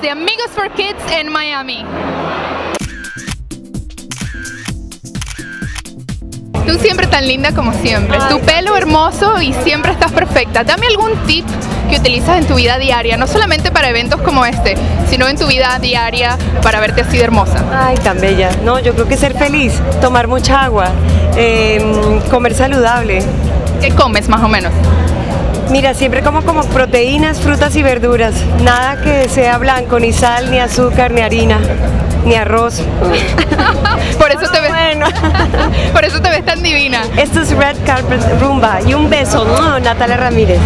de Amigos for Kids en Miami. Tú siempre tan linda como siempre. tu pelo hermoso y siempre estás perfecta. Dame algún tip que utilizas en tu vida diaria, no solamente para eventos como este, sino en tu vida diaria para verte así de hermosa. Ay, tan bella. No, yo creo que ser feliz, tomar mucha agua, em, comer saludable. ¿Qué comes más o menos? Mira, siempre como como proteínas, frutas y verduras. Nada que sea blanco, ni sal, ni azúcar, ni harina ni arroz. Por eso te ves. Por eso te ves tan divina. Esto es Red Carpet Rumba y un beso, ¿no? Natalia Ramírez.